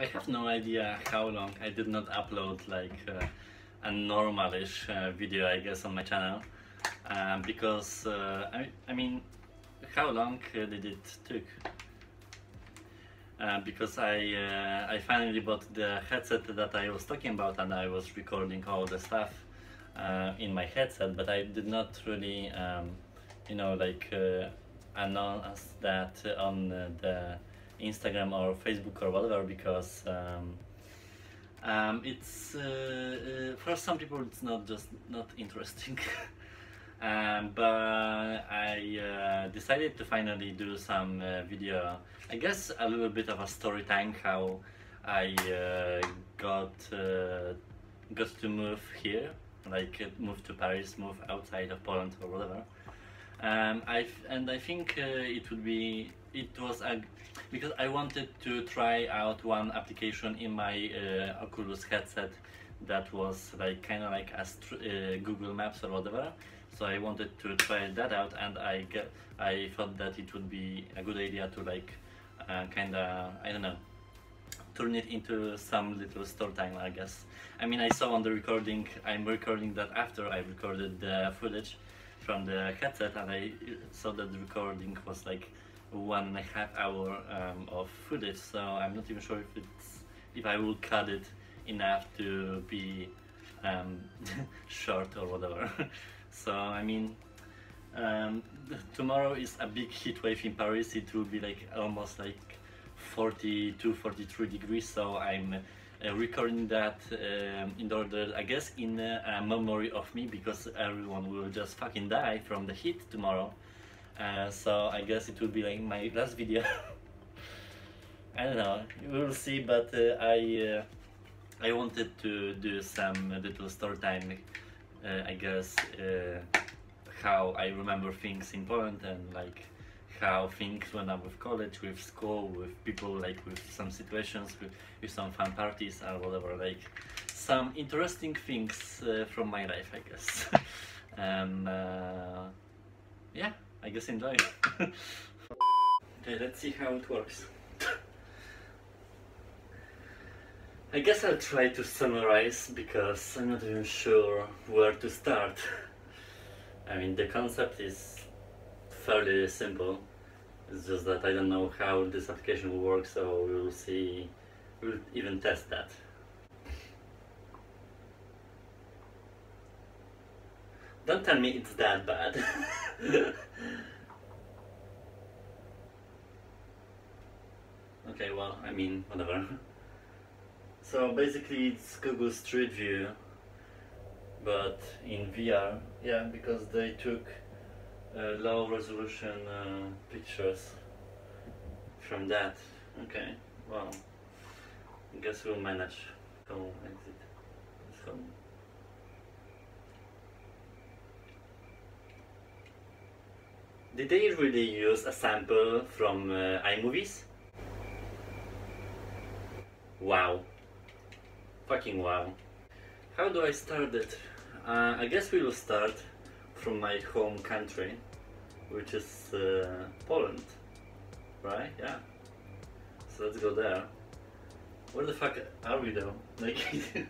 I have no idea how long. I did not upload like uh, a normalish uh, video I guess on my channel. Um, because uh, I, I mean how long uh, did it took? Uh, because I uh, I finally bought the headset that I was talking about and I was recording all the stuff in my headset but I did not really um, you know like announce that on the Instagram or Facebook or whatever because um, um, it's uh, uh, for some people it's not just not interesting. Um, but I uh, decided to finally do some uh, video I guess a little bit of a story time how I uh, got uh, got to move here like move to Paris move outside of Poland or whatever. Um, I and I think it would be it was a because I wanted to try out one application in my uh, Oculus headset that was like kind of like a uh, Google Maps or whatever. So I wanted to try that out, and I get I thought that it would be a good idea to like uh, kind of I don't know turn it into some little story time I guess. I mean I saw on the recording I'm recording that after I recorded the footage from the headset and I saw that the recording was like one and a half hour um, of footage so I'm not even sure if it's if I will cut it enough to be um, short or whatever. So I mean um, tomorrow is a big heat wave in Paris. It will be like almost like 42 43 degrees so I'm uh, recording that um, in order I guess in uh, memory of me because everyone will just fucking die from the heat tomorrow uh, so I guess it will be like my last video. I don't know. We'll see but uh, I uh, I wanted to do some little story time uh, I guess uh, how I remember things in Poland and like how things when I'm with college, with school, with people, like with some situations, with, with some fun parties or whatever, like some interesting things uh, from my life, I guess. um, uh, yeah, I guess enjoy. okay, let's see how it works. I guess I'll try to summarize because I'm not even sure where to start. I mean, the concept is fairly simple. It's just that I don't know how this application will work, so we'll see. We'll even test that. Don't tell me it's that bad. okay, well, I mean, whatever. So basically, it's Google Street View, but in VR. Yeah, because they took uh, low resolution uh, pictures from that. Okay, well, I guess we'll manage. Go exit. Let's go. Did they really use a sample from uh, iMovies? Wow. Fucking wow. How do I start it? Uh, I guess we will start from my home country, which is uh, Poland, right? Yeah. So let's go there. Where the fuck are we though? Like,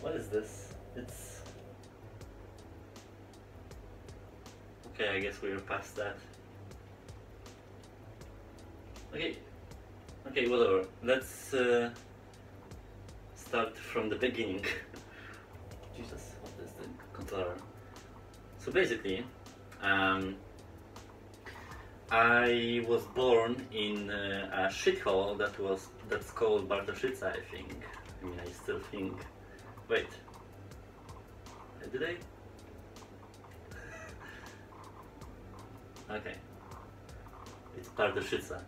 what is this? It's okay. I guess we're past that. Okay. Okay, whatever. Let's uh, start from the beginning. Jesus, what is the controller? So basically, um, I was born in uh, a shithole that was that's called Bartoszyce, I think. I mean, I still think. Wait, Uh, did I? Okay, it's Bartoszyce.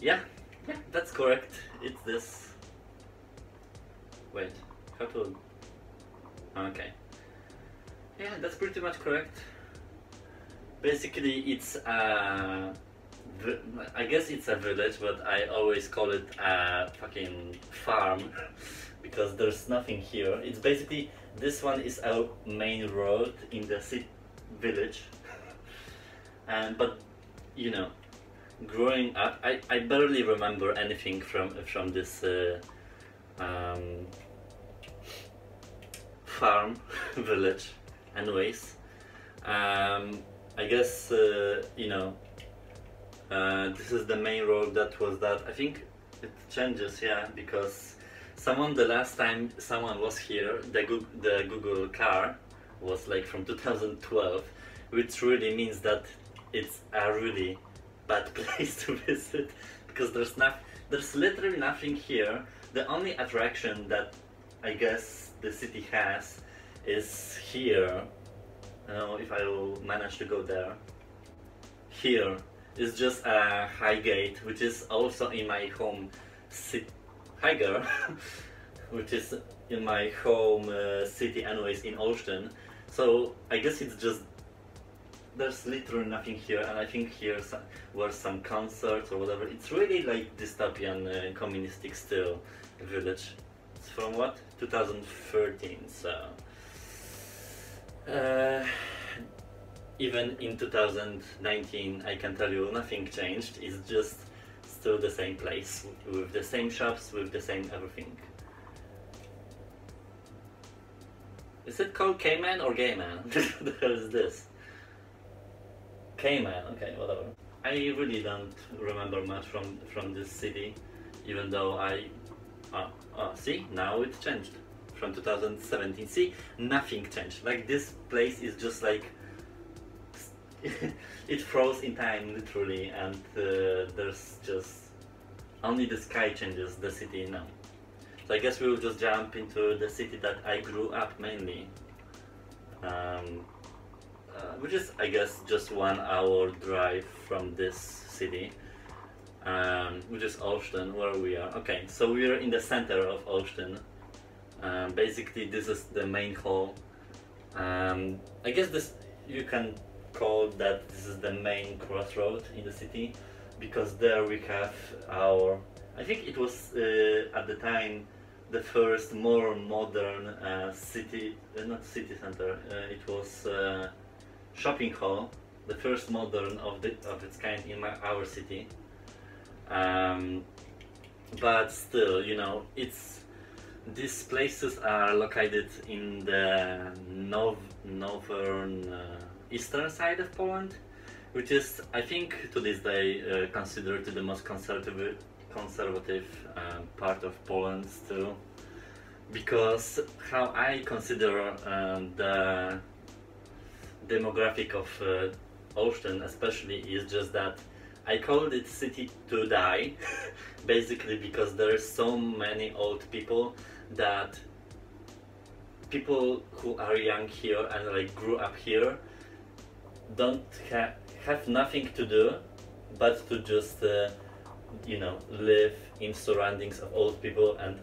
Yeah, yeah, that's correct. It's this. Wait, how to? Okay. Yeah, that's pretty much correct. Basically, it's a. I guess it's a village, but I always call it a fucking farm because there's nothing here. It's basically this one is our main road in the city village, and but you know, growing up, I, I barely remember anything from from this uh, um, farm village, anyways. Um, I guess uh, you know uh, this is the main road that was that. I think it changes, yeah, because someone the last time someone was here, the Google, the Google car was like from 2012, which really means that it's a really bad place to visit because there's not there's literally nothing here. The only attraction that I guess the city has is here. I don't know if I will manage to go there. Here is just a Highgate, which is also in my home city. Highgate, which is in my home uh, city, anyways, in Olsztyn. So I guess it's just there's literally nothing here, and I think here were some concerts or whatever. It's really like dystopian, uh, communistic still village. It's from what 2013, so. Uh, even in 2019 I can tell you nothing changed, it's just still the same place, with the same shops, with the same everything. Is it called Cayman or Gayman? what the hell is this? Cayman, okay, whatever. I really don't remember much from, from this city, even though I... Oh, oh, see, now it changed. From 2017, see, nothing changed. Like this place is just like it froze in time literally and uh, there's just only the sky changes the city now so I guess we will just jump into the city that I grew up mainly um, uh, which is I guess just one hour drive from this city um, which is Olsztyn where we are. Okay so we are in the center of Olsztyn um, basically this is the main hall. Um, I guess this you can call that this is the main crossroad in the city because there we have our I think it was uh, at the time the first more modern uh, city uh, not city center uh, it was uh, shopping hall the first modern of the of its kind in my, our city um, but still you know it's these places are located in the nov northern uh, eastern side of Poland, which is, I think, to this day uh, considered the most conservative, conservative uh, part of Poland still. Because how I consider um, the demographic of uh, Olsztyn especially is just that I called it city to die basically because there are so many old people that people who are young here and like grew up here don't ha have nothing to do but to just uh, you know live in surroundings of old people and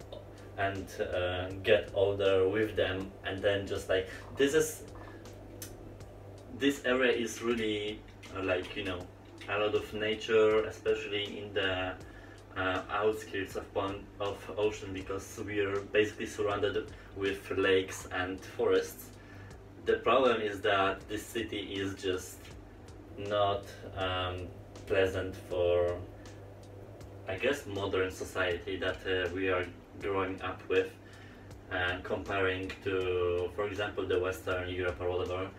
and uh, get older with them and then just like this is this area is really uh, like you know a lot of nature especially in the uh, outskirts of pond of ocean because we are basically surrounded with lakes and forests. The problem is that this city is just not um, pleasant for I guess modern society that uh, we are growing up with and comparing to for example the Western Europe or whatever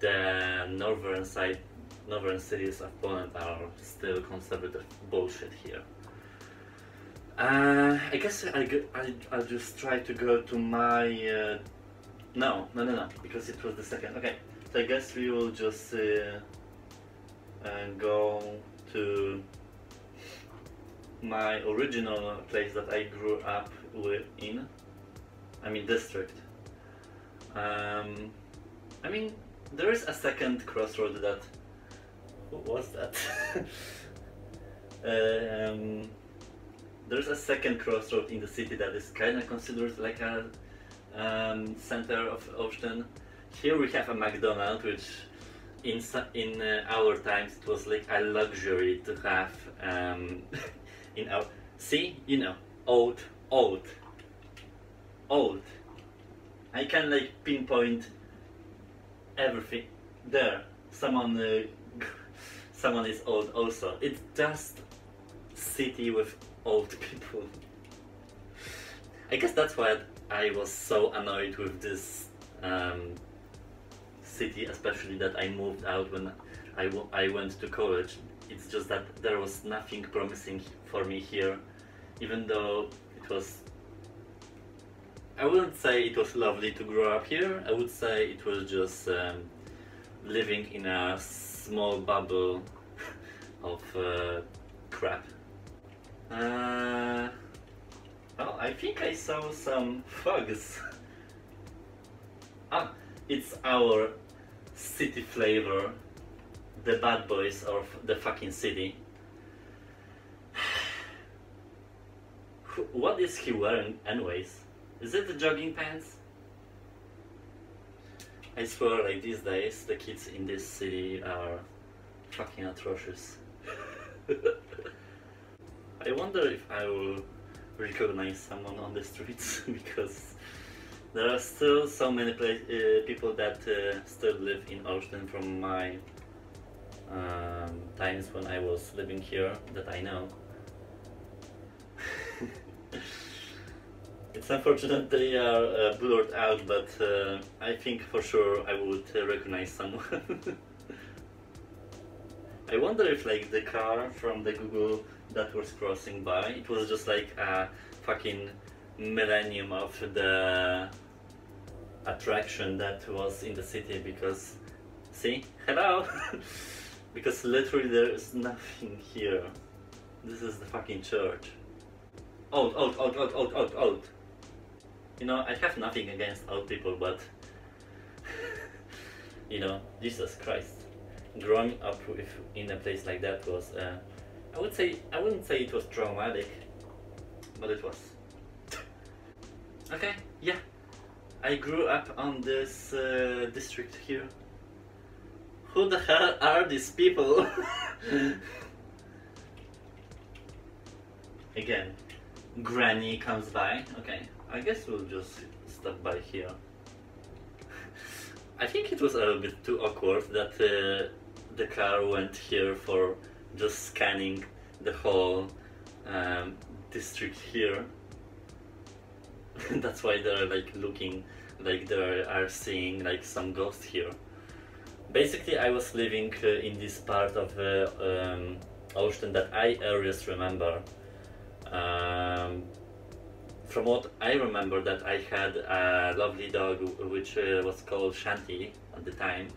the northern side northern cities of Poland are still conservative bullshit here. Uh, I guess I, I, I'll just try to go to my uh, no, no, no, no, because it was the second. Okay, so I guess we will just uh, uh, go to my original place that I grew up with in. I mean district. Um, I mean there is a second crossroad that. What was that? um, there's a second crossroad in the city that is kind of considered like a um, center of Olsztyn. Here we have a McDonald's, which in in uh, our times it was like a luxury to have um, in our see you know old old old. I can like pinpoint everything there. Someone uh, someone is old also. It's just city with old people. I guess that's why I was so annoyed with this um, city, especially that I moved out when I, I went to college. It's just that there was nothing promising for me here, even though it was. I wouldn't say it was lovely to grow up here. I would say it was just um, living in a small bubble of uh, crap. Uh, well, I think I saw some thugs. ah, it's our city flavor, the bad boys of the fucking city. what is he wearing anyways? Is it the jogging pants? I swear like these days the kids in this city are fucking atrocious. I wonder if I will recognize someone on the streets because there are still so many uh, people that uh, still live in Olsztyn from my um, times when I was living here that I know. It's unfortunate they are uh, blurred out, but uh, I think for sure I would uh, recognize someone. I wonder if like the car from the Google that was crossing by, it was just like a fucking millennium of the attraction that was in the city because see hello? Because literally there is nothing here. This is the fucking church. Old old old old old old old you know I have nothing against old people but you know Jesus Christ growing up with, in a place like that was, uh, I would say, I wouldn't say it was traumatic, but it was. okay, yeah. I grew up on this uh, district here. Who the hell are these people? Again, Granny comes by. Okay, I guess we'll just stop by here. I think it was a little bit too awkward that uh, the car went here for just scanning the whole um, district here. That's why they're like looking like they are seeing like some ghost here. Basically, I was living uh, in this part of uh, um, Olsztyn that I earliest remember. Um, from what I remember, that I had a lovely dog which uh, was called Shanti at the time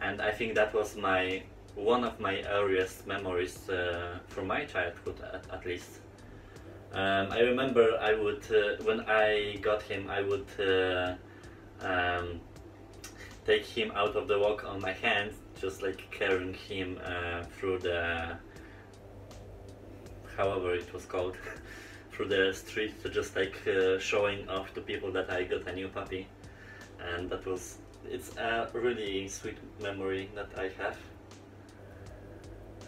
and I think that was my one of my earliest memories uh, from my childhood at, at least. Um, I remember I would uh, when I got him I would uh, um, take him out of the walk on my hands just like carrying him uh, through the however it was called through the street just like uh, showing off to people that I got a new puppy and that was it's a really sweet memory that I have.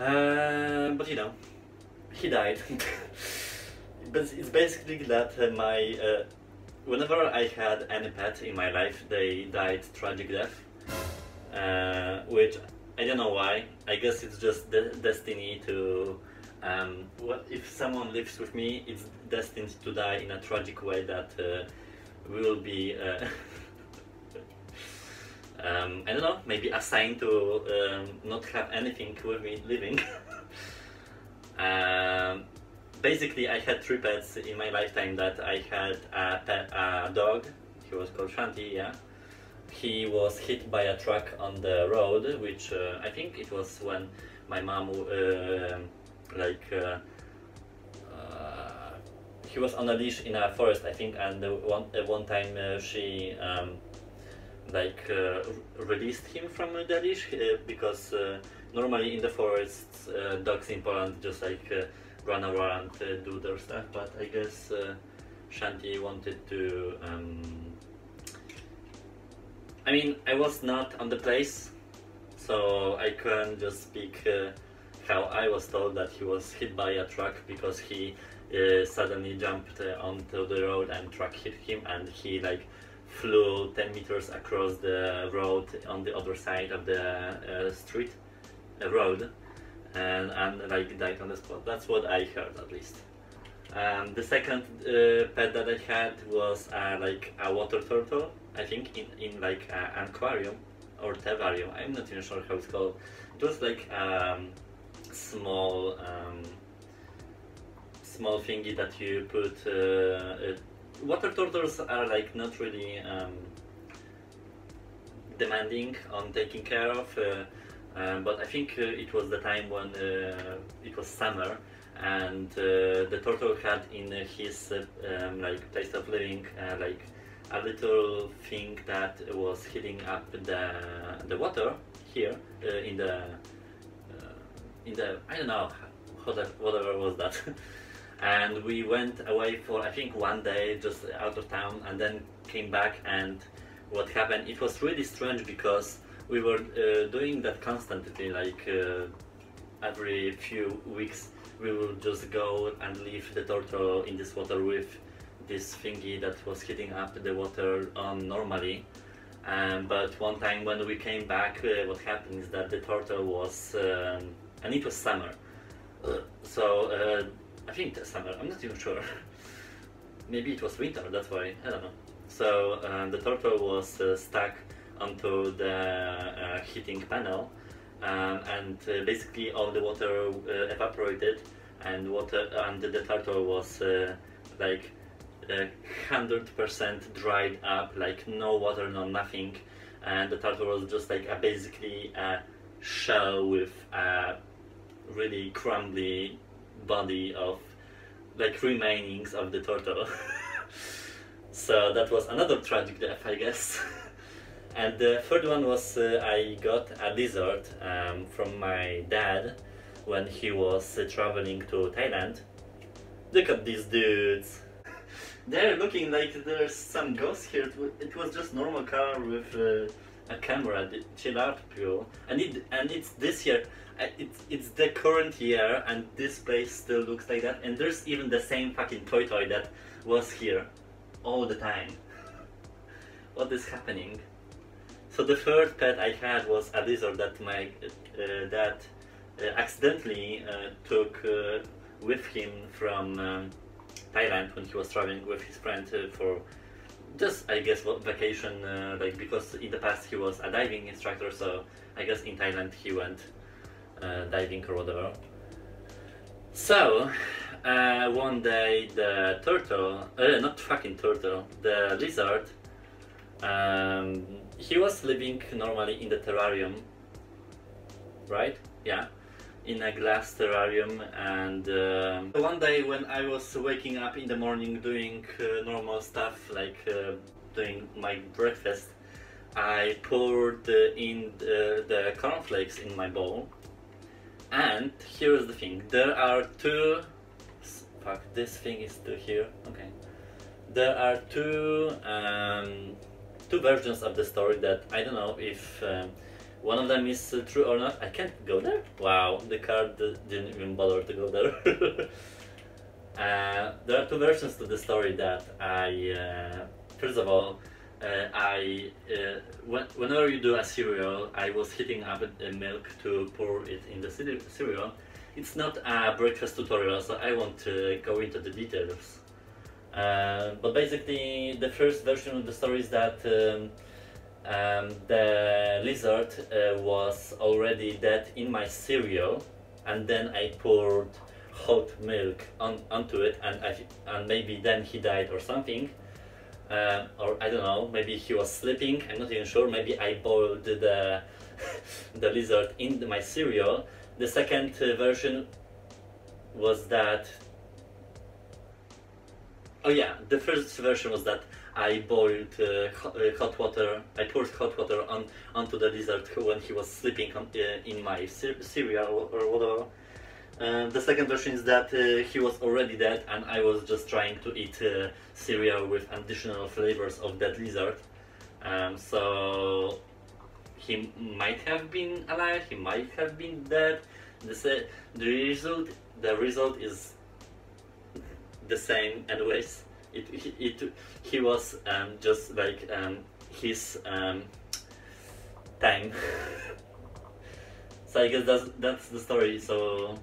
Uh, but you know, he died. but it's basically that uh, my uh, whenever I had any pet in my life, they died tragic death, uh, which I don't know why. I guess it's just the destiny to. Um, what if someone lives with me? It's destined to die in a tragic way that uh, will be uh, um, I don't know, maybe assigned to um, not have anything with me living. um, basically, I had three pets in my lifetime. That I had a, pet, a dog. He was called Shanti. Yeah, he was hit by a truck on the road, which uh, I think it was when my mom, uh, like. Uh, uh, he was on a leash in a forest, I think, and one one time uh, she um, like uh, released him from the leash uh, because uh, normally in the forests dogs in Poland just like run around do their stuff but I guess Shanti wanted to um, I mean I was not on the place so I can just speak how I was told that he was hit by a truck because he uh, suddenly jumped uh, onto the road and truck hit him and he like flew 10 meters across the road on the other side of the uh, street uh, road and, and like died on the spot. That's what I heard at least. Um, the second uh, pet that I had was uh, like a water turtle, I think in, in like an aquarium or terrarium. I'm not even sure how it's called. It was like um, small um, small thingy that you put. Uh, water turtles are like not really um, demanding on taking care of. Uh, um, but I think uh, it was the time when uh, it was summer and uh, the turtle had in his um, like place of living like a little thing that was heating up the the water here in the in the I don't know whatever was that. and we went away for I think one day just out of town and then came back and what happened it was really strange because we were uh, doing that constantly like uh, every few weeks we will just go and leave the turtle in this water with this thingy that was heating up the water on normally um, but one time when we came back uh, what happened is that the turtle was um, and it was summer so uh, I think summer, I'm not even sure. Maybe it was winter, that's why, I don't know. So um, the turtle was uh, stuck onto the uh, heating panel um, and uh, basically all the water uh, evaporated and water and the turtle was uh, like 100% dried up, like no water, no nothing. And the turtle was just like a, basically a shell with a really crumbly body of like remainings of the turtle. so that was another tragic death, I guess. and the third one was uh, I got a lizard um, from my dad when he was uh, traveling to Thailand. Look at these dudes. They're looking like there's some ghosts here. It was just normal car with uh, a camera, chill out people. And it and it's this year it's it's the current year and this place still looks like that. And there's even the same fucking toy toy that was here all the time. What is happening? So the third pet I had was a lizard that my uh, dad uh, accidentally uh, took uh, with him from um, Thailand when he was traveling with his friend uh, for just I guess vacation uh, like because in the past he was a diving instructor so I guess in Thailand he went uh, diving or whatever. So, uh, one day the turtle, uh, not fucking turtle, the lizard, um, he was living normally in the terrarium, right? Yeah, in a glass terrarium. And uh, one day when I was waking up in the morning doing uh, normal stuff like uh, doing my breakfast, I poured in the, the cornflakes in my bowl and here's the thing, there are two, fuck, this thing is still here, okay. There are two, um, two versions of the story that I don't know if um, one of them is uh, true or not. I can't go there? Wow, the card didn't even bother to go there. uh, there are two versions to the story that I, uh, first of all, uh, I uh, whenever you do a cereal, I was heating up the milk to pour it in the cereal. It's not a breakfast tutorial, so I won't uh, go into the details. Uh, but basically, the first version of the story is that um, um, the lizard uh, was already dead in my cereal, and then I poured hot milk on, onto it, and I, and maybe then he died or something uh, or I don't know, maybe he was sleeping, I'm not even sure, maybe I boiled the, the lizard in my cereal. The second uh, version was that, oh yeah, the first version was that I boiled uh, hot, uh, hot, water, I poured hot water on onto the lizard when he was sleeping on, uh, in my cereal or whatever. Uh, the second version is that uh, he was already dead and I was just trying to eat uh, cereal with additional flavors of that lizard. Um, so he might have been alive, he might have been dead. The, the result the result is the same anyways. It, it, it he was um, just like um, his um, time. so I guess that's that's the story. So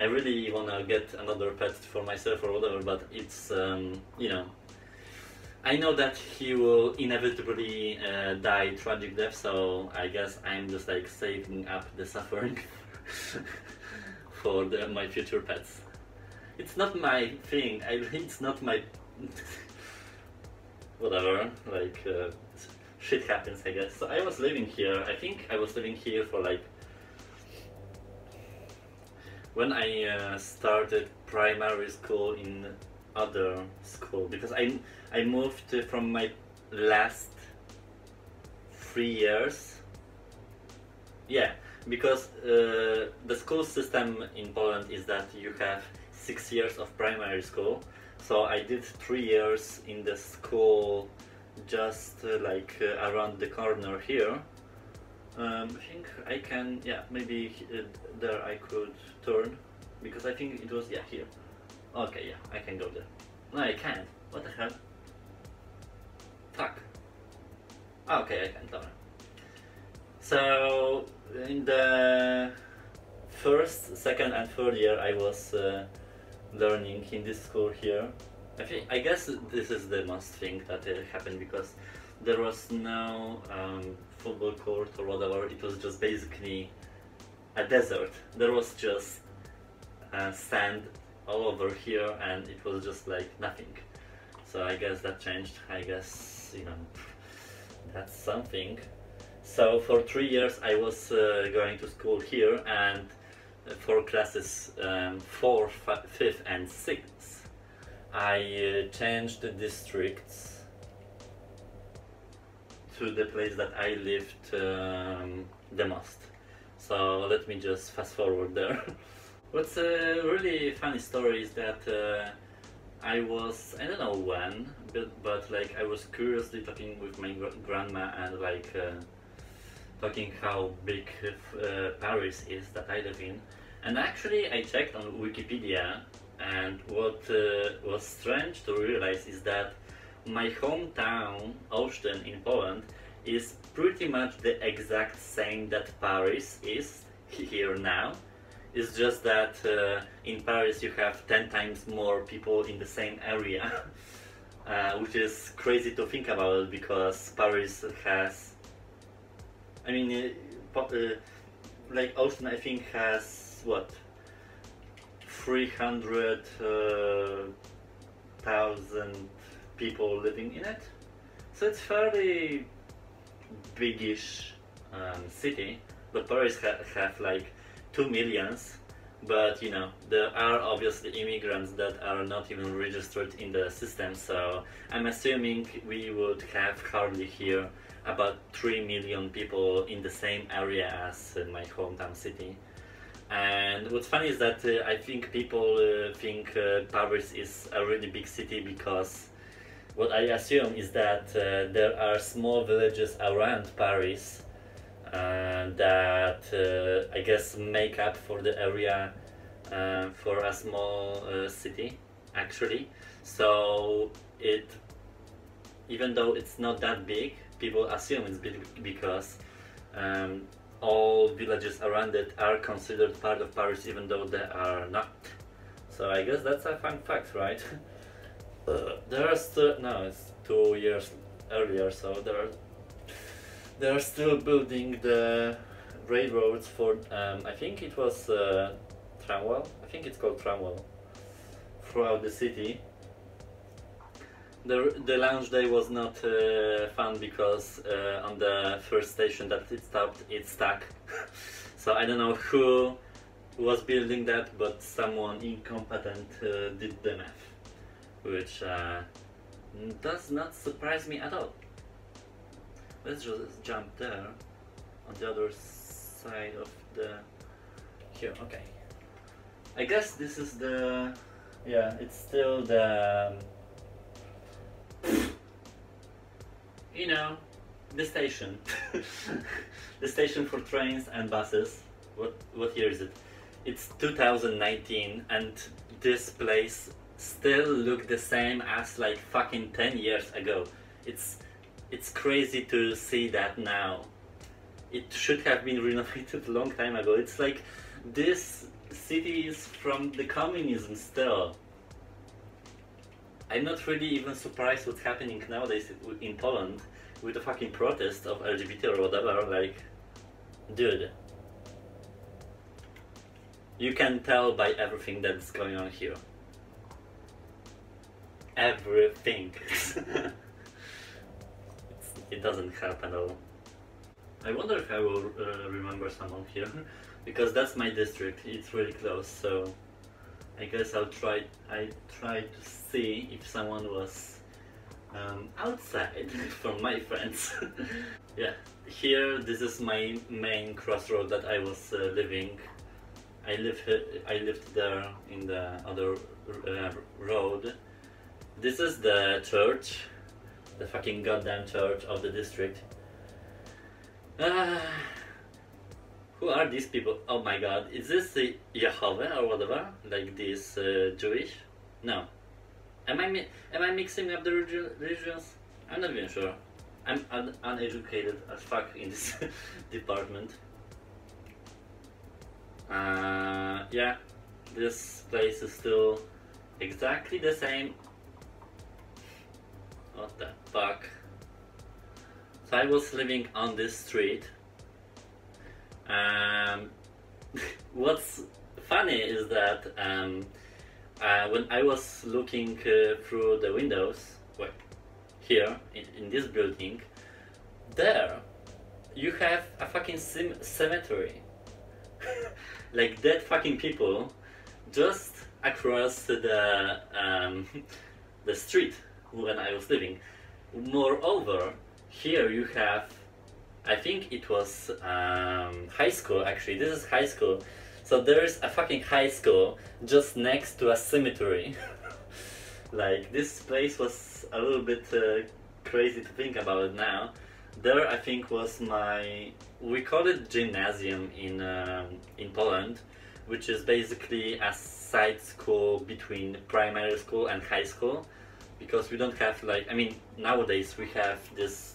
I really wanna get another pet for myself or whatever, but it's um, you know. I know that he will inevitably uh, die tragic death, so I guess I'm just like saving up the suffering for the, my future pets. It's not my thing. I it's not my whatever. Like uh, shit happens, I guess. So I was living here. I think I was living here for like when I uh, started primary school in other school because I I moved from my last three years. Yeah, because uh, the school system in Poland is that you have six years of primary school. So I did three years in the school just uh, like uh, around the corner here. Um, I think I can, yeah, maybe uh, there I could turn because I think it was, yeah, here. Okay, yeah, I can go there. No, I can't. What the hell? Fuck. Okay, I can turn. So, in the first, second, and third year, I was uh, learning in this school here. I think I guess this is the most thing that uh, happened because there was no um, football court or whatever. It was just basically a desert. There was just uh, sand all over here, and it was just like nothing. So I guess that changed. I guess you know that's something. So for three years I was uh, going to school here, and for classes um, four, fi- fifth, and sixth, I uh, changed the districts to the place that I lived um, the most. So let me just fast forward there. What's a really funny story is that uh, I was I don't know when, but, but like I was curiously talking with my gr- grandma and like uh, talking how big uh, Paris is that I live in, and actually I checked on Wikipedia, and what uh, was strange to realize is that my hometown Olsztyn in Poland is pretty much the exact same that Paris is here now. It's just that uh, in Paris you have 10 times more people in the same area, uh, which is crazy to think about because Paris has. I mean, uh, uh, like Olsztyn, I think has what 300,000 uh, people living in it, so it's fairly bigish um, city. But Paris ha- have like two millions but you know there are obviously immigrants that are not even registered in the system. So i'm assuming we would have hardly here about 3 million people in the same area as uh, my hometown city. And what's funny is that uh, i think people uh, think uh, paris is a really big city because what i assume is that uh, there are small villages around paris uh, that uh, I guess make up for the area uh, for a small uh, city actually. So it, even though it's not that big, people assume it's big because um, all villages around it are considered part of Paris, even though they are not. So I guess that's a fun fact, right? there are still no, it's two years earlier, so there are they are still building the railroads for um, I think it was uh, tramwell I think it's called tramwell throughout the city. The, the launch day was not uh, fun because uh, on the first station that it stopped it stuck. So I don't know who was building that but someone incompetent uh, did the math which uh, does not surprise me at all. Let's just jump there on the other side of the here okay. I guess this is the yeah it's still the you know the station. The station for trains and buses. What what year is it? It's 2019 and this place still look the same as like fucking 10 years ago it's it's crazy to see that now it should have been renovated a long time ago. It's like this city is from the communism still. I'm not really even surprised what's happening nowadays in Poland with the fucking protest of LGBT or whatever. Like, dude, you can tell by everything that's going on here. Everything. it doesn't help at all. I wonder if I will uh, remember someone here, because that's my district. It's really close, so I guess I'll try. I try to see if someone was um, outside from my friends. yeah, here this is my main crossroad that I was uh, living. I live I lived there in the other uh, road. This is the church, the fucking goddamn church of the district. Ah, who are these people? Oh my god, is this the Jehovah or whatever? Like this uh, Jewish? No. Am I am I mixing up the religions? I'm not even sure. I'm un uneducated as fuck in this department. Uh, yeah, this place is still exactly the same. What the fuck? So I was living on this street. Um, what's funny is that um, uh, when I was looking uh, through the windows, well, here in, in, this building, there you have a fucking cemetery. like dead fucking people just across the um, the street when I was living. Moreover, here you have I think it was um, high school actually. This is high school. So there's a fucking high school just next to a cemetery. Like this place was a little bit uh, crazy to think about it now. There I think was my we call it gymnasium in um, in Poland which is basically a side school between primary school and high school because we don't have like I mean nowadays we have this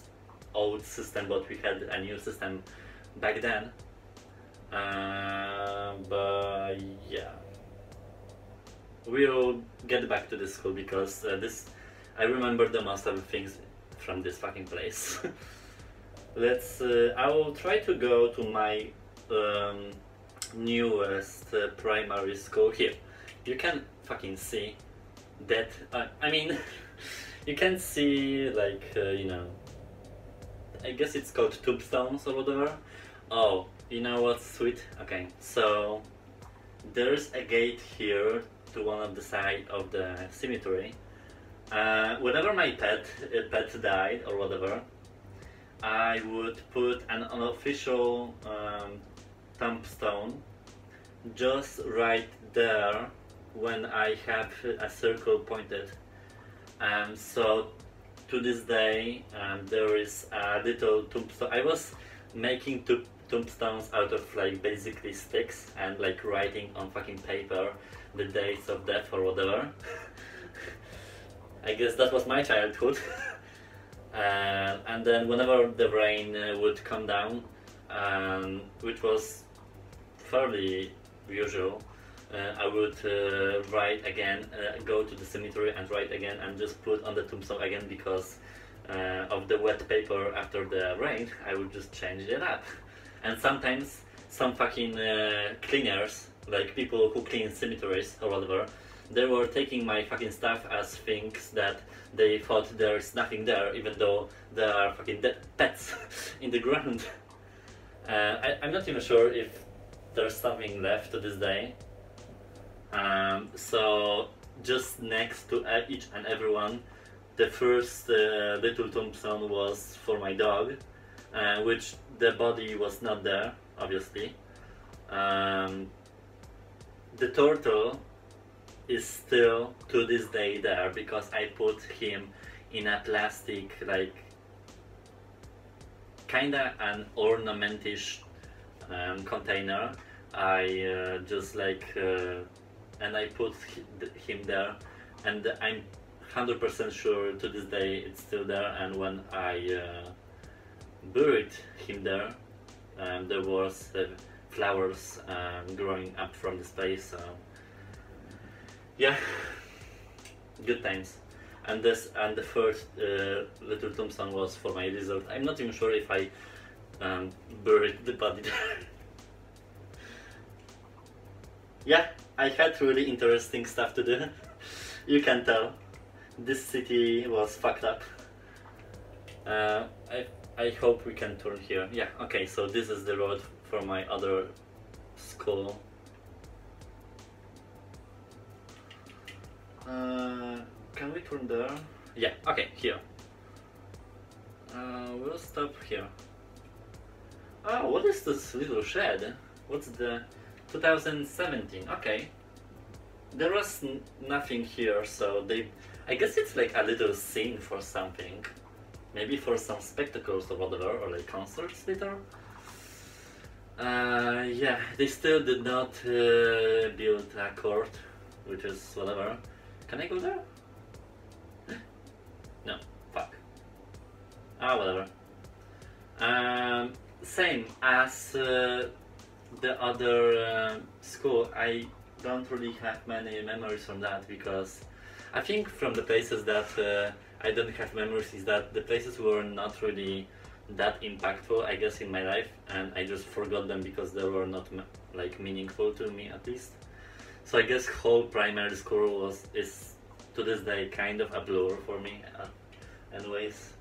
old system, but we had a new system back then. Uh, but yeah, we'll get back to this school because uh, this I remember the most of the things from this fucking place. Let's. Uh, I will try to go to my um, newest uh, primary school here. You can fucking see that. Uh, I mean, you can see like uh, you know I guess it's called tombstones or whatever. Oh, you know what's sweet? Okay, so there's a gate here to one of the side of the cemetery. Uh, whenever my pet uh, pet died or whatever, I would put an unofficial um, tombstone just right there when I have a circle pointed. Um, so to this day um, there is a little tombstone. I was making tombstones out of like basically sticks and like writing on fucking paper the dates of death or whatever. I guess that was my childhood. uh, and then whenever the rain uh, would come down, um, which was fairly usual, I would uh, write again, uh, go to the cemetery and write again and just put on the tombstone again because of the wet paper after the rain, I would just change it up. And sometimes some fucking cleaners, like people who clean cemeteries or whatever, they were taking my fucking stuff as things that they thought there's nothing there, even though there are fucking dead pets in the ground. Uh, I, I'm not even sure if there's something left to this day, um, so just next to each and everyone, the first uh, little tombstone was for my dog, uh, which the body was not there, obviously. Um, the turtle is still to this day there because I put him in a plastic like kinda an ornamentish um, container. I uh, just like uh, and I put him there and I'm 100% sure to this day it's still there and when I uh, buried him there um, there was uh, flowers um, growing up from this place. So yeah, good times. And this and the first uh, little tombstone was for my result. I'm not even sure if I um, buried the body there. yeah, I had really interesting stuff to do. you can tell. This city was fucked up. Uh, I I hope we can turn here. Yeah, okay, so this is the road for my other school. Uh, can we turn there? Yeah, okay, here. Uh, we'll stop here. Oh, what is this little shed? What's the 2017? Okay. There was nothing here, so they. I guess it's like a little scene for something. Maybe for some spectacles or whatever, or like concerts later. Uh, yeah, they still did not uh, build a court, which is whatever. Can I go there? no, fuck. Ah, whatever. Um, same as uh, the other uh, school. I don't really have many memories from that because I think from the places that uh, I don't have memories is that the places were not really that impactful I guess in my life and I just forgot them because they were not like meaningful to me at least so I guess whole primary school was is to this day kind of a blur for me uh, anyways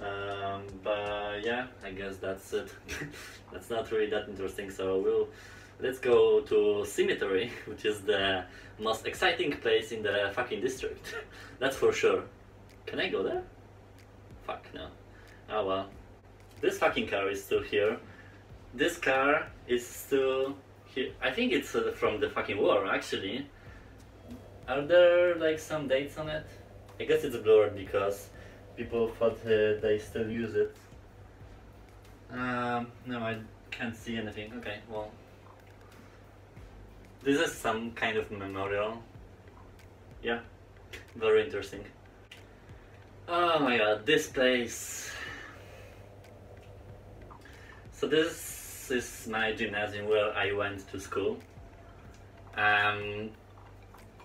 um, but yeah I guess that's it that's not really that interesting so we'll let's go to cemetery which is the most exciting place in the fucking district that's for sure can I go there fuck no Oh well. This fucking car is still here. This car is still here. I think it's uh, from the fucking war, actually. Are there like some dates on it? I guess it's blurred because people thought uh, they still use it. Um, no, I can't see anything. Okay, well. This is some kind of memorial. Yeah, very interesting. Oh my god, this place. So this is my gymnasium where I went to school. Um,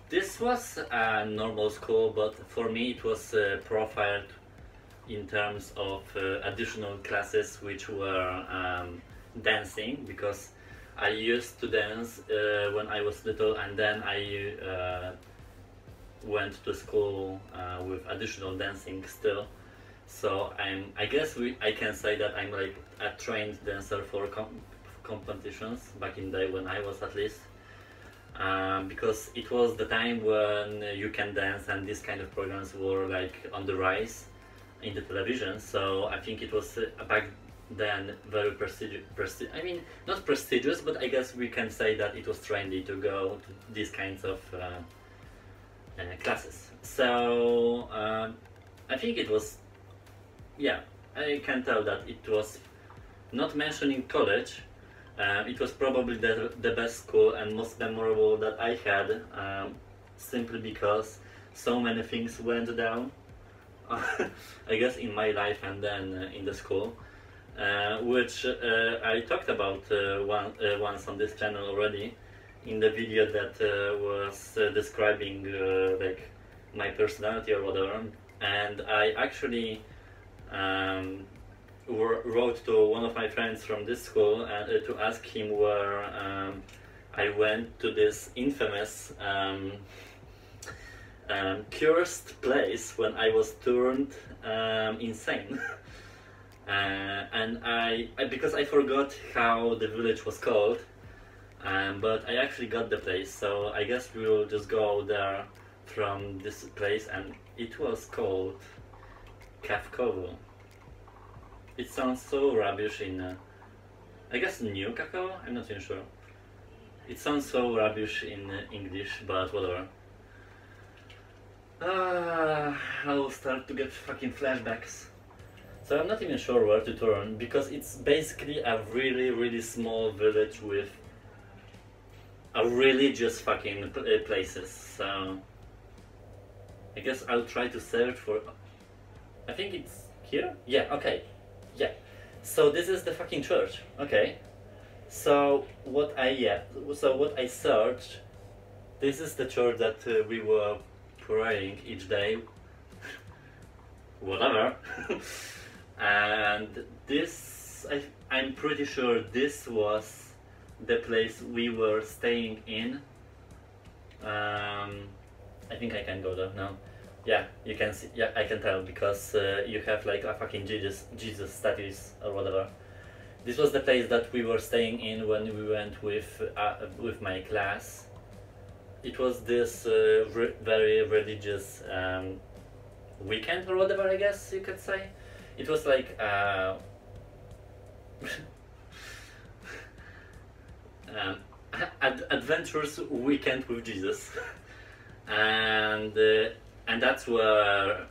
this was a normal school, but for me it was uh, profiled in terms of uh, additional classes which were um, dancing because I used to dance uh, when I was little and then I uh, went to school uh, with additional dancing still. So I'm I guess we I can say that I'm like a trained dancer for com competitions back in the day when I was at least um, because it was the time when you can dance and these kind of programs were like on the rise in the television so I think it was uh, back then very prestigious presti I mean not prestigious but I guess we can say that it was trendy to go to these kinds of uh, uh, classes so um, I think it was yeah, I can tell that it was not mentioned in college. Uh, it was probably the, the best school and most memorable that I had, um, simply because so many things went down, I guess, in my life and then uh, in the school. Uh, which uh, I talked about uh, one, uh, once on this channel already in the video that was describing like my personality or whatever and I actually um, wrote to one of my friends from this school uh, to ask him where um, I went to this infamous um, um, cursed place when I was turned um, insane. uh, and I, because I forgot how the village was called, um, but I actually got the place, so I guess we will just go there from this place, and it was called Kafkovo. It sounds so rubbish in, uh, I guess New Cacao? I'm not even sure. It sounds so rubbish in uh, English, but whatever. Ah, I'll start to get fucking flashbacks. So I'm not even sure where to turn, because it's basically a really, really small village with a just fucking uh, places, so... I guess I'll try to search for I think it's here? Yeah, okay. Yeah. so this is the fucking church. Okay. So what I yeah. So what I searched. This is the church that uh, we were praying each day. Whatever. and this I I'm pretty sure this was the place we were staying in. Um, I think I can go there now. Yeah, you can see. Yeah, I can tell because uh, you have like a fucking Jesus Jesus statues or whatever. This was the place that we were staying in when we went with uh, with my class. It was this uh, re very religious um, weekend or whatever I guess you could say. It was like. Uh, um, ad adventurous weekend with Jesus, and uh, and that's where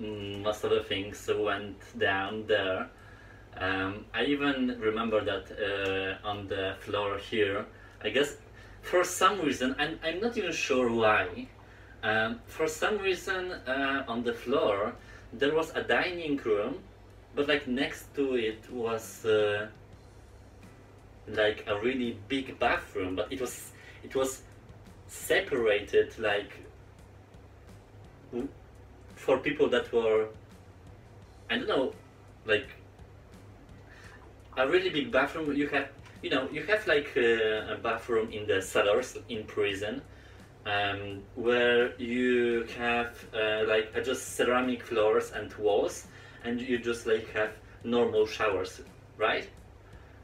mm, most of the things went down there. Um, I even remember that uh, on the floor here, I guess for some reason, and I'm not even sure why, um, for some reason uh, on the floor there was a dining room, but like next to it was uh, like a really big bathroom, but it was it was separated like for people that were I don't know like a really big bathroom. You have you know you have like uh, a bathroom in the cellars in prison um, where you have uh, like uh, just ceramic floors and walls and you just like have normal showers right?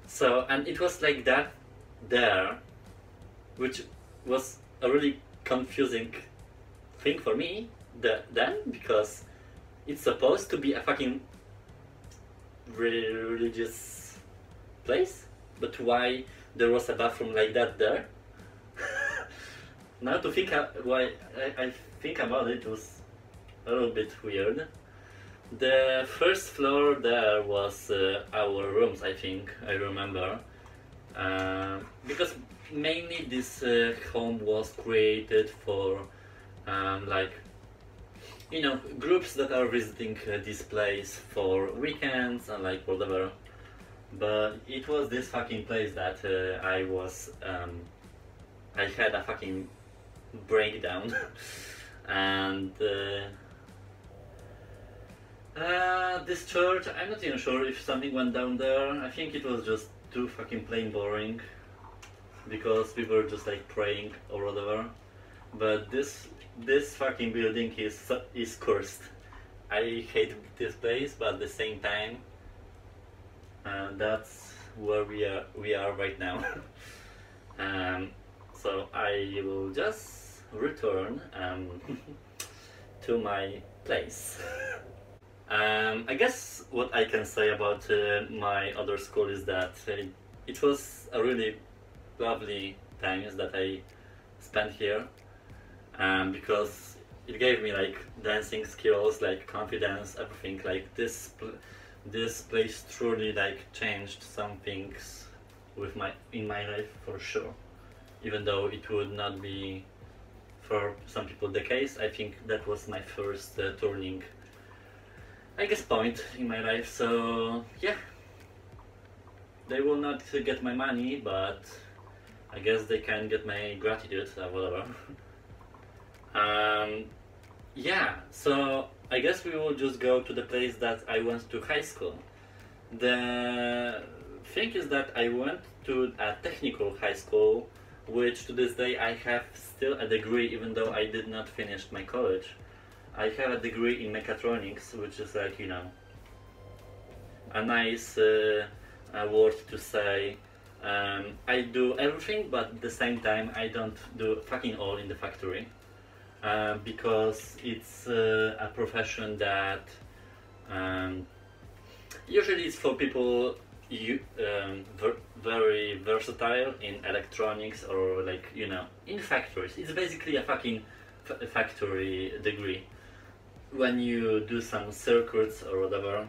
So, and it was like that there, which was a really confusing thing for me the, then because it's supposed to be a fucking religious place, but why there was a bathroom like that there? now to think why I, I think about it was a little bit weird. The first floor there was uh, our rooms, I think, I remember. Uh, because mainly this uh, home was created for um, like you know groups that are visiting uh, this place for weekends and like whatever but it was this fucking place that uh, I was um, I had a fucking breakdown and uh, uh, this church, I'm not even sure if something went down there. I think it was just too fucking plain boring. Because we were just like praying or whatever. But this this fucking building is is cursed. I hate this place, but at the same time, uh, that's where we are we are right now. um, so I will just return um, to my place. Um, I guess what I can say about uh, my other school is that uh, it was a really lovely times that I spent here um, because it gave me like dancing skills, like confidence, everything. Like this, this place truly like changed some things with my in my life for sure. Even though it would not be for some people the case, I think that was my first uh, turning I guess point in my life so yeah they will not get my money but I guess they can get my gratitude or whatever um, yeah so I guess we will just go to the place that I went to high school. The thing is that I went to a technical high school which to this day I have still a degree even though I did not finish my college. I have a degree in mechatronics, which is like, you know, a nice uh, word to say. Um, I do everything, but at the same time I don't do fucking all in the factory. Uh, because it's uh, a profession that um, usually it's for people you, um, ver very versatile in electronics or like you know in factories. It's basically a fucking factory degree when you do some circuits or whatever,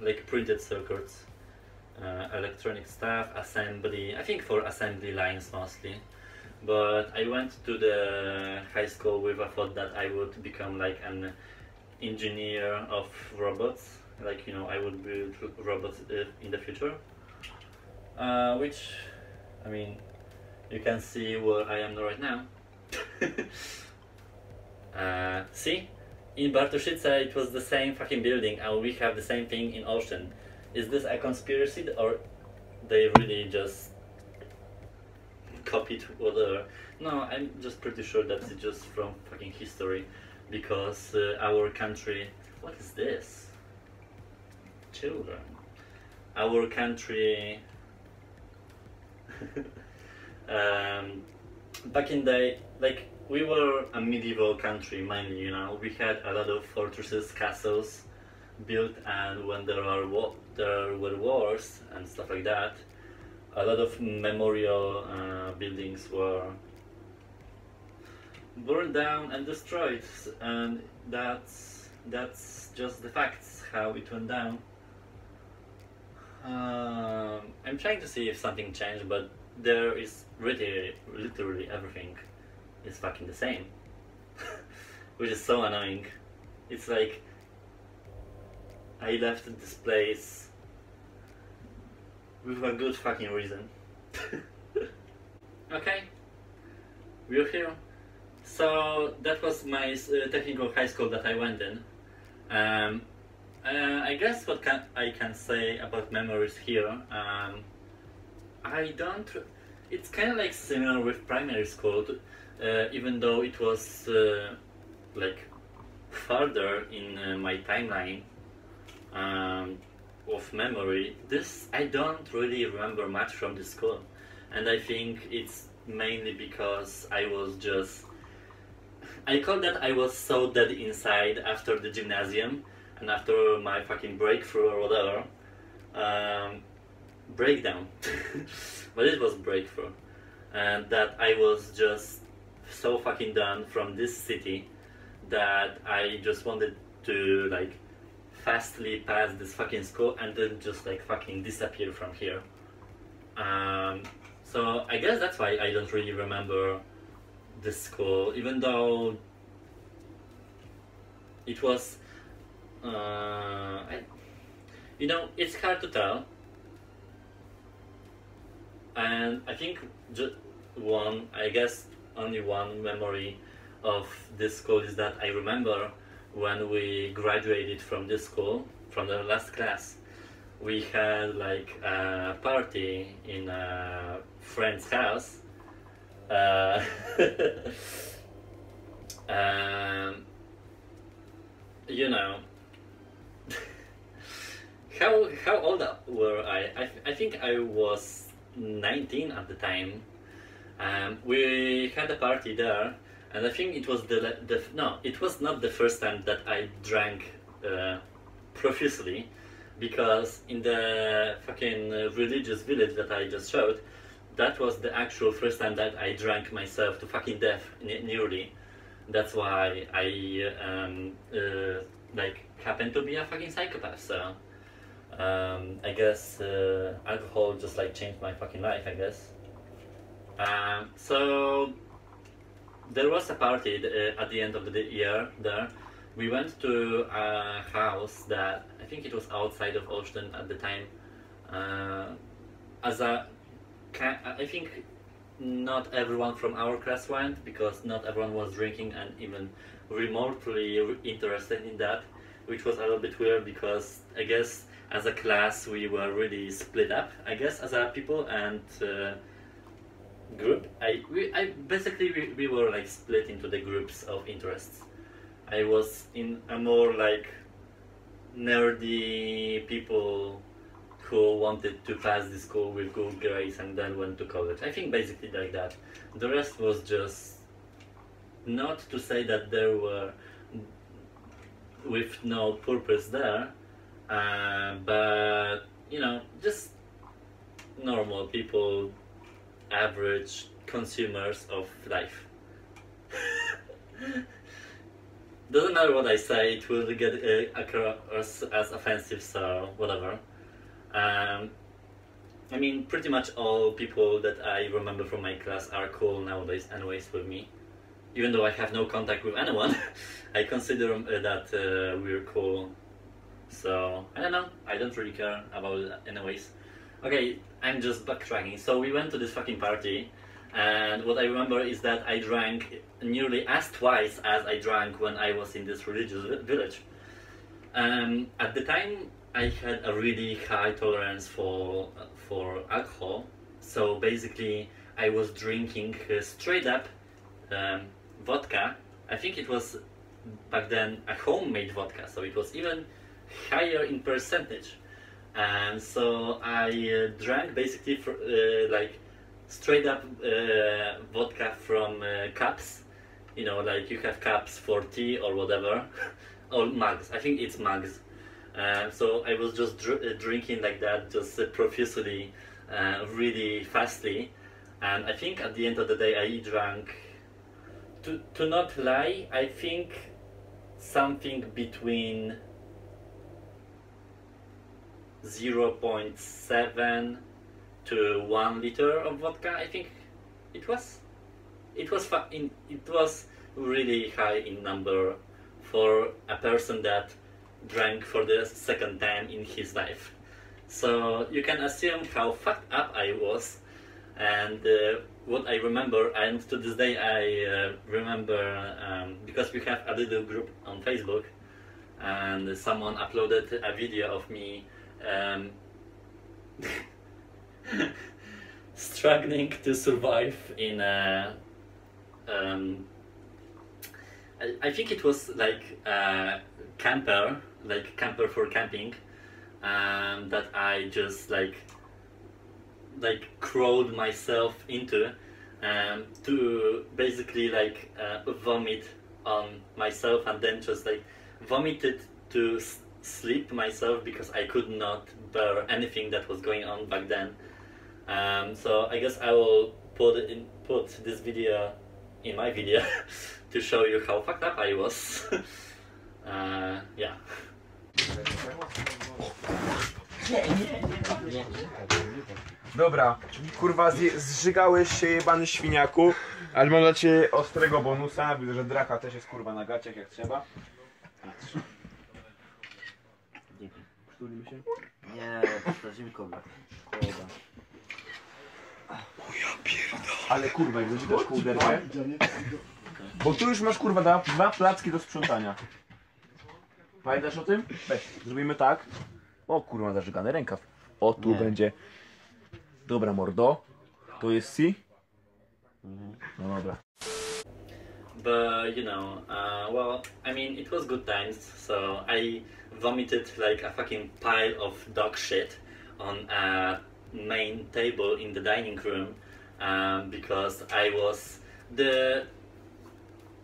like printed circuits, uh, electronic stuff, assembly, I think for assembly lines mostly. But I went to the high school with a thought that I would become like an engineer of robots like you know I would build ro- robots uh, in the future. Uh, which, I mean, you can see where I am right now. uh, see, in Bartoszyce it was the same fucking building, and we have the same thing in Olsztyn. Is this a conspiracy or they really just copied whatever? No, I'm just pretty sure that it's just from fucking history, because uh, our country. What is this? Children. Our country. um, back in the like we were a medieval country mainly you know we had a lot of fortresses castles built and when there are there were wars and stuff like that a lot of memorial uh, buildings were burned down and destroyed and that's that's just the facts how it went down. Um, I'm trying to see if something changed but there is really literally everything is fucking the same which is so annoying. It's like I left this place with a good fucking reason. Okay. We're here. So that was my uh, technical high school that I went in. Um, uh, I guess what can I can say about memories here um, I don't. It's kind of like similar with primary school, uh, even though it was uh, like further in uh, my timeline. Um, of memory. This I don't really remember much from the school, and I think it's mainly because I was just. I call that I was so dead inside after the gymnasium and after my fucking breakthrough or whatever. Um, breakdown but it was breakthrough and that i was just so fucking done from this city that i just wanted to like fastly pass this fucking school and then just like fucking disappear from here. Um, so i guess that's why i don't really remember the school even though it was uh, I, you know it's hard to tell. And I think just one, I guess only one memory of this school is that I remember when we graduated from this school, from the last class, we had like a party in a friend's house. Uh, um, you know, how how old were I? I, I think I was 19 at the time. Um, we had a party there, and I think it was the, the no, it was not the first time that I drank uh, profusely, because in the fucking religious village that I just showed, that was the actual first time that I drank myself to fucking death nearly. That's why I um, uh, like happened to be a fucking psychopath. So um, I guess uh, alcohol just like changed my fucking life. I guess. Um, so there was a party uh, at the end of the year there. We went to a house that I think it was outside of Olsztyn at the time. Uh, as a, I think not everyone from our class went because not everyone was drinking and even remotely interested in that, which was a little bit weird because I guess as a class we were really split up i guess as a people and uh, group i we i basically we, we were like split into the groups of interests. I was in a more like nerdy people who wanted to pass the school with good grades and then went to college. I think basically like that. The rest was just not to say that there were with no purpose there uh, but you know, just normal people, average consumers of life. Doesn't matter what I say; it will get uh, across as offensive. So whatever. Um, I mean, pretty much all people that I remember from my class are cool nowadays, anyways, with me. Even though I have no contact with anyone, I consider uh, that uh, we're cool So I don't know. I don't really care about it anyways. Okay, I'm just backtracking. So we went to this fucking party, and what I remember is that I drank nearly as twice as I drank when I was in this religious village. Um, at the time, I had a really high tolerance for for alcohol. So basically, I was drinking straight up um, vodka. I think it was back then a homemade vodka, so it was even higher in percentage. And so I uh, drank basically for, uh, like straight up uh, vodka from uh, cups. You know, like you have cups for tea or whatever, or mugs. I think it's mugs. Uh, so I was just dr- uh, drinking like that, just profusely, really fastly. And I think at the end of the day, I drank. To to not lie, I think something between 0.7 to 1 liter of vodka i think it was. It was in, it was really high in number for a person that drank for the second time in his life. So you can assume how fucked up i was. And uh, what I remember, and to this day I uh, remember um, because we have a little group on Facebook, and someone uploaded a video of me um, struggling to survive in a. Um, I, I think it was like a camper, like camper for camping, um, that I just like like crawled myself into um, to basically like uh, vomit on myself and then just like vomited to sleep myself because I could not bear anything that was going on back then. Um, so I guess I will put in put this video in my video to show you how fucked up I was. uh, yeah. Dobra, kurwa, zżygałeś się jebany świniaku, ale mam dla ciebie ostrego bonusa, widzę, że draka też jest kurwa na gaciach jak trzeba. Przytulimy się? Nie, to zimkowa. Ale kurwa, jak zażygasz kołderkę, bo tu już masz kurwa dwa, dwa placki do sprzątania. Pamiętasz o tym? Weź, zrobimy tak. O kurwa, zażygany rękaw. O, tu Nie. będzie. Dobra, mordo. To jest C? No dobra. But you know, uh, well, I mean, it was good times. So I vomited like a fucking pile of dog shit on a main table in the dining room um, because I was the.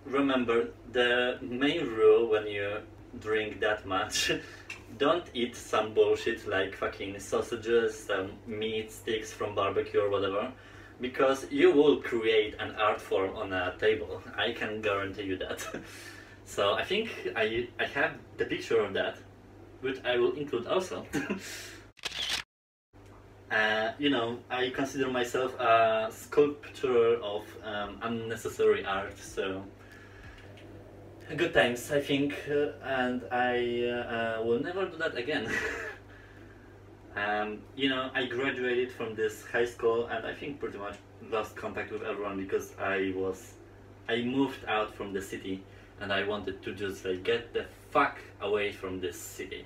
Remember the main rule when you drink that much. Don't eat some bullshit like fucking sausages, some meat sticks from barbecue or whatever because you will create an art form on a table. I can guarantee you that. so I think I I have the picture of that, which I will include also. uh, you know, I consider myself a sculptor of um, unnecessary art. So good times, I think, uh, and I uh, uh, will never do that again. Um, you know, I graduated from this high school and I think pretty much lost contact with everyone because I was, I moved out from the city and I wanted to just like get the fuck away from this city.